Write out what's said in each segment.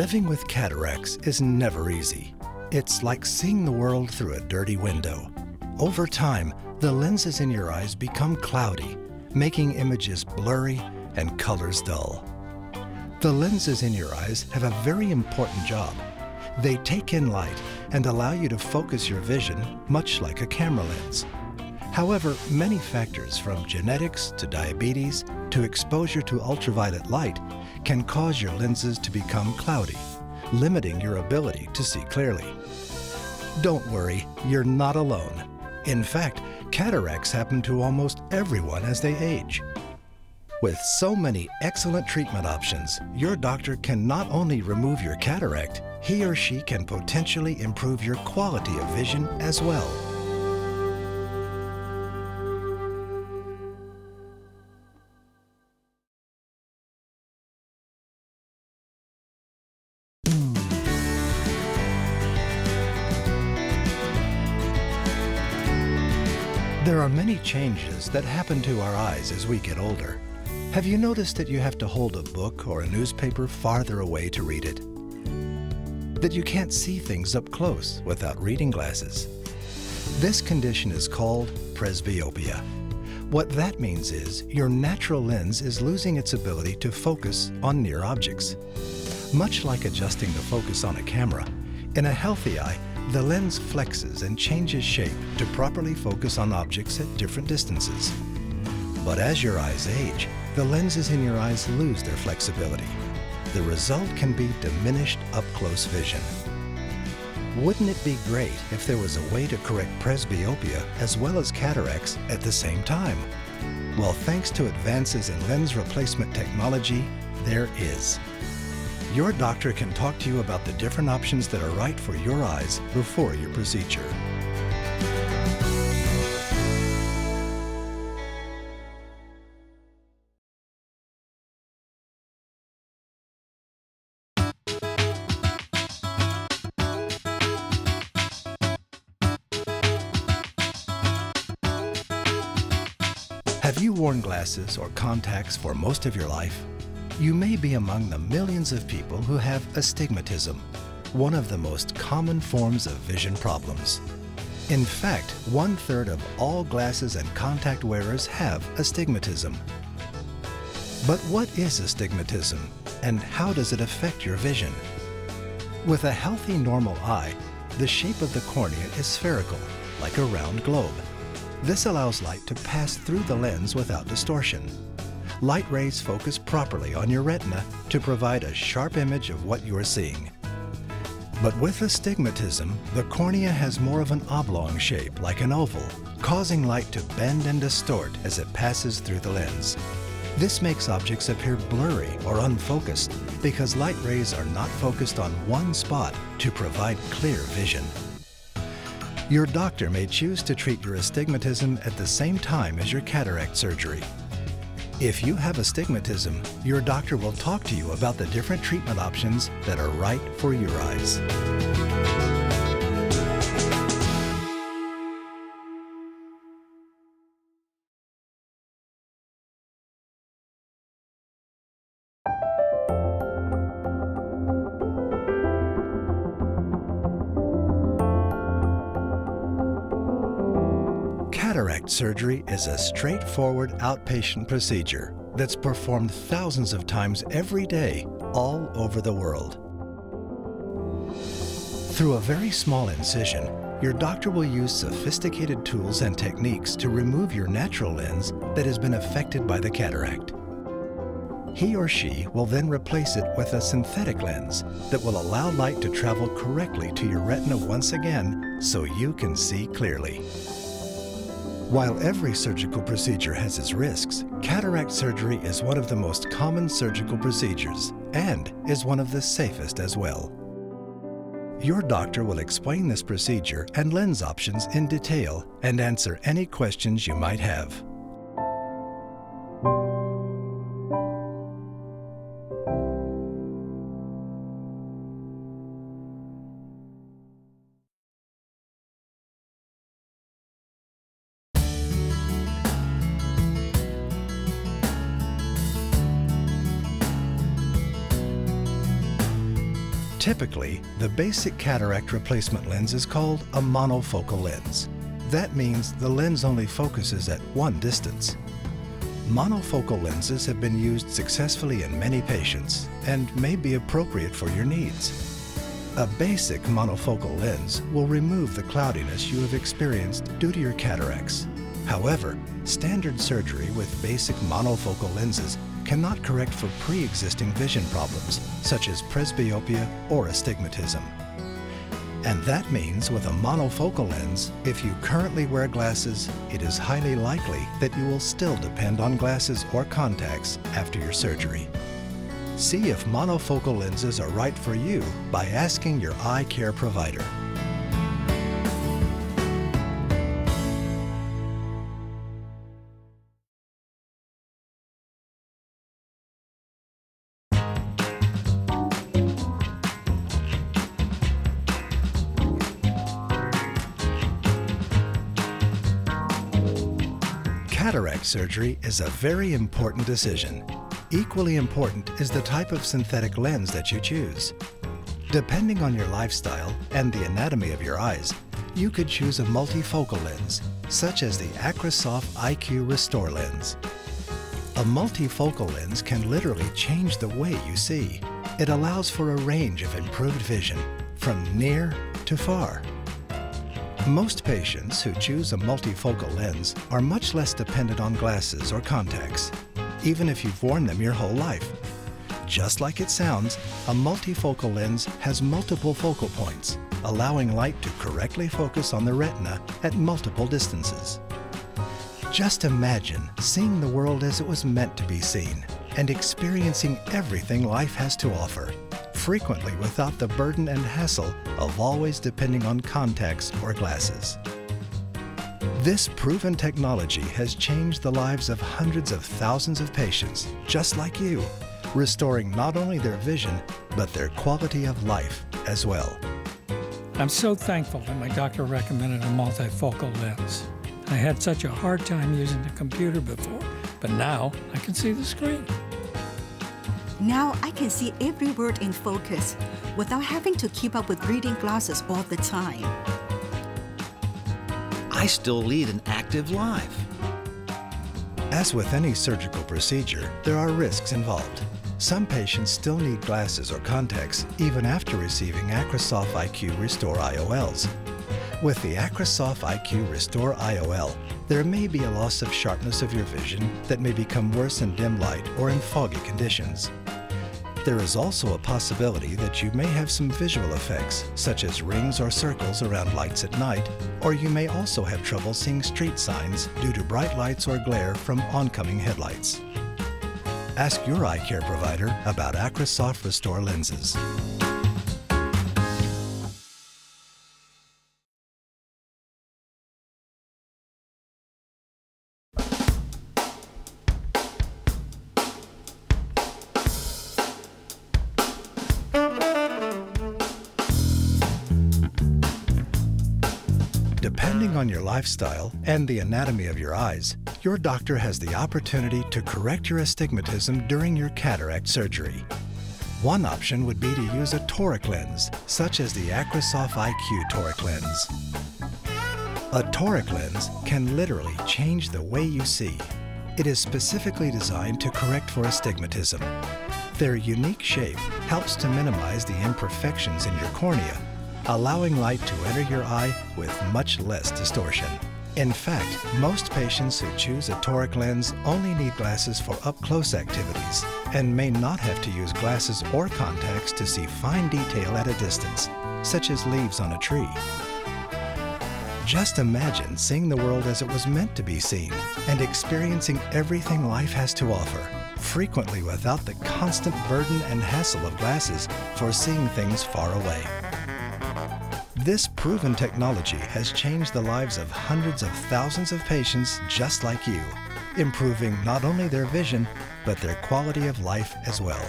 Living with cataracts is never easy. It's like seeing the world through a dirty window. Over time, the lenses in your eyes become cloudy, making images blurry and colors dull. The lenses in your eyes have a very important job. They take in light and allow you to focus your vision much like a camera lens. However, many factors from genetics to diabetes to exposure to ultraviolet light can cause your lenses to become cloudy, limiting your ability to see clearly. Don't worry, you're not alone. In fact, cataracts happen to almost everyone as they age. With so many excellent treatment options, your doctor can not only remove your cataract, he or she can potentially improve your quality of vision as well. There are many changes that happen to our eyes as we get older. Have you noticed that you have to hold a book or a newspaper farther away to read it? That you can't see things up close without reading glasses? This condition is called presbyopia. What that means is your natural lens is losing its ability to focus on near objects. Much like adjusting the focus on a camera, in a healthy eye, the lens flexes and changes shape to properly focus on objects at different distances. But as your eyes age, the lenses in your eyes lose their flexibility. The result can be diminished up-close vision. Wouldn't it be great if there was a way to correct presbyopia as well as cataracts at the same time? Well, thanks to advances in lens replacement technology, there is. Your doctor can talk to you about the different options that are right for your eyes before your procedure. Have you worn glasses or contacts for most of your life? You may be among the millions of people who have astigmatism, one of the most common forms of vision problems. In fact, one third of all glasses and contact wearers have astigmatism. But what is astigmatism and how does it affect your vision? With a healthy normal eye, the shape of the cornea is spherical, like a round globe. This allows light to pass through the lens without distortion. Light rays focus properly on your retina to provide a sharp image of what you are seeing. But with astigmatism, the cornea has more of an oblong shape, like an oval, causing light to bend and distort as it passes through the lens. This makes objects appear blurry or unfocused because light rays are not focused on one spot to provide clear vision. Your doctor may choose to treat your astigmatism at the same time as your cataract surgery. If you have astigmatism, your doctor will talk to you about the different treatment options that are right for your eyes. Cataract surgery is a straightforward outpatient procedure that's performed thousands of times every day all over the world. Through a very small incision, your doctor will use sophisticated tools and techniques to remove your natural lens that has been affected by the cataract. He or she will then replace it with a synthetic lens that will allow light to travel correctly to your retina once again so you can see clearly. While every surgical procedure has its risks, cataract surgery is one of the most common surgical procedures and is one of the safest as well. Your doctor will explain this procedure and lens options in detail and answer any questions you might have. Typically, the basic cataract replacement lens is called a monofocal lens. That means the lens only focuses at one distance. Monofocal lenses have been used successfully in many patients and may be appropriate for your needs. A basic monofocal lens will remove the cloudiness you have experienced due to your cataracts. However, standard surgery with basic monofocal lenses cannot correct for pre-existing vision problems such as presbyopia or astigmatism. And that means with a monofocal lens, if you currently wear glasses, it is highly likely that you will still depend on glasses or contacts after your surgery. See if monofocal lenses are right for you by asking your eye care provider. Cataract surgery is a very important decision. Equally important is the type of synthetic lens that you choose. Depending on your lifestyle and the anatomy of your eyes, you could choose a multifocal lens, such as the Acrysof IQ ReSTOR lens. A multifocal lens can literally change the way you see. It allows for a range of improved vision, from near to far. Most patients who choose a multifocal lens are much less dependent on glasses or contacts, even if you've worn them your whole life. Just like it sounds, a multifocal lens has multiple focal points, allowing light to correctly focus on the retina at multiple distances. Just imagine seeing the world as it was meant to be seen and experiencing everything life has to offer frequently without the burden and hassle of always depending on contacts or glasses. This proven technology has changed the lives of hundreds of thousands of patients, just like you, restoring not only their vision, but their quality of life as well. I'm so thankful that my doctor recommended a multifocal lens. I had such a hard time using the computer before, but now I can see the screen. Now I can see every word in focus without having to keep up with reading glasses all the time. I still lead an active life. As with any surgical procedure, there are risks involved. Some patients still need glasses or contacts even after receiving Acrysof IQ ReSTOR IOLs. With the Acrysof IQ ReSTOR IOL, there may be a loss of sharpness of your vision that may become worse in dim light or in foggy conditions. There is also a possibility that you may have some visual effects, such as rings or circles around lights at night, or you may also have trouble seeing street signs due to bright lights or glare from oncoming headlights. Ask your eye care provider about Acrysof ReSTOR lenses. Depending on your lifestyle and the anatomy of your eyes, your doctor has the opportunity to correct your astigmatism during your cataract surgery. One option would be to use a toric lens, such as the Acrysof IQ toric lens. A toric lens can literally change the way you see. It is specifically designed to correct for astigmatism. Their unique shape helps to minimize the imperfections in your cornea allowing light to enter your eye with much less distortion. In fact, most patients who choose a toric lens only need glasses for up-close activities and may not have to use glasses or contacts to see fine detail at a distance, such as leaves on a tree. Just imagine seeing the world as it was meant to be seen and experiencing everything life has to offer, frequently without the constant burden and hassle of glasses for seeing things far away. This proven technology has changed the lives of hundreds of thousands of patients just like you, improving not only their vision, but their quality of life as well.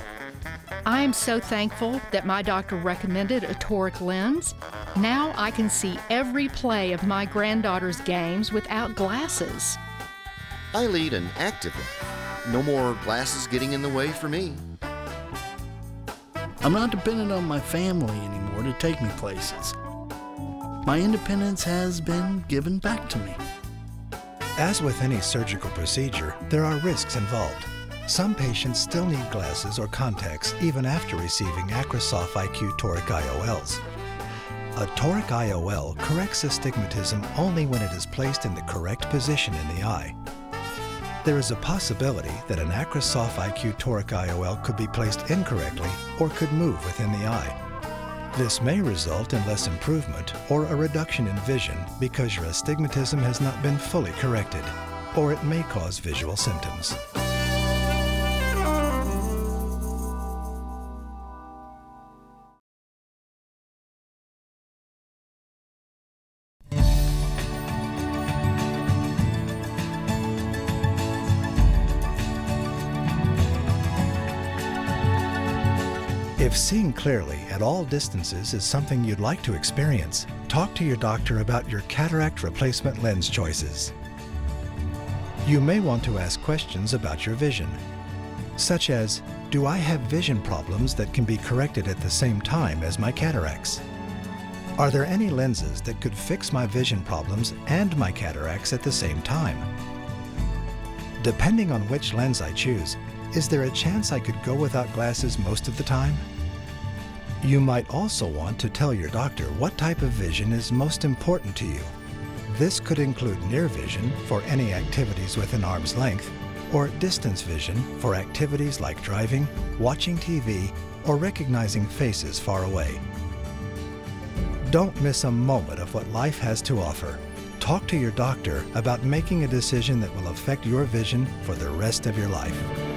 I am so thankful that my doctor recommended a toric lens. Now I can see every play of my granddaughter's games without glasses. I lead an active life. No more glasses getting in the way for me. I'm not dependent on my family anymore to take me places. My independence has been given back to me. As with any surgical procedure, there are risks involved. Some patients still need glasses or contacts even after receiving Acrysof IQ toric IOLs. A toric IOL corrects astigmatism only when it is placed in the correct position in the eye. There is a possibility that an Acrysof IQ toric IOL could be placed incorrectly or could move within the eye. This may result in less improvement or a reduction in vision because your astigmatism has not been fully corrected, or it may cause visual symptoms. If seeing clearly at all distances is something you'd like to experience, talk to your doctor about your cataract replacement lens choices. You may want to ask questions about your vision, such as, do I have vision problems that can be corrected at the same time as my cataracts? Are there any lenses that could fix my vision problems and my cataracts at the same time? Depending on which lens I choose, is there a chance I could go without glasses most of the time? You might also want to tell your doctor what type of vision is most important to you. This could include near vision for any activities within arm's length, or distance vision for activities like driving, watching TV, or recognizing faces far away. Don't miss a moment of what life has to offer. Talk to your doctor about making a decision that will affect your vision for the rest of your life.